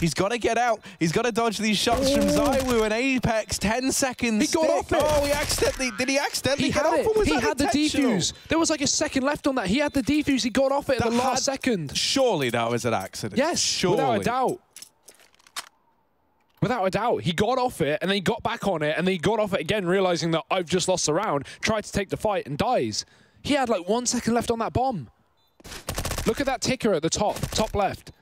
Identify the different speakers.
Speaker 1: He's got to get out. He's got to dodge these shots from ZywOo and Apex. 10 seconds.
Speaker 2: He got
Speaker 1: stick.
Speaker 2: off it.
Speaker 1: Oh, he accidentally, did he accidentally
Speaker 2: He
Speaker 1: get off
Speaker 2: it.
Speaker 1: was
Speaker 2: He had the defuse. There was like a second left on that. He had the defuse. He got off it at
Speaker 1: That
Speaker 2: the last
Speaker 1: had-
Speaker 2: second.
Speaker 1: Surely that was an accident.
Speaker 2: Yes,
Speaker 1: surely.
Speaker 2: without a doubt. Without a doubt, he got off it and then he got back on it and then he got off it again, realizing that I've just lost the round, tried to take the fight and dies. He had like one second left on that bomb. Look at that ticker at the top, top left.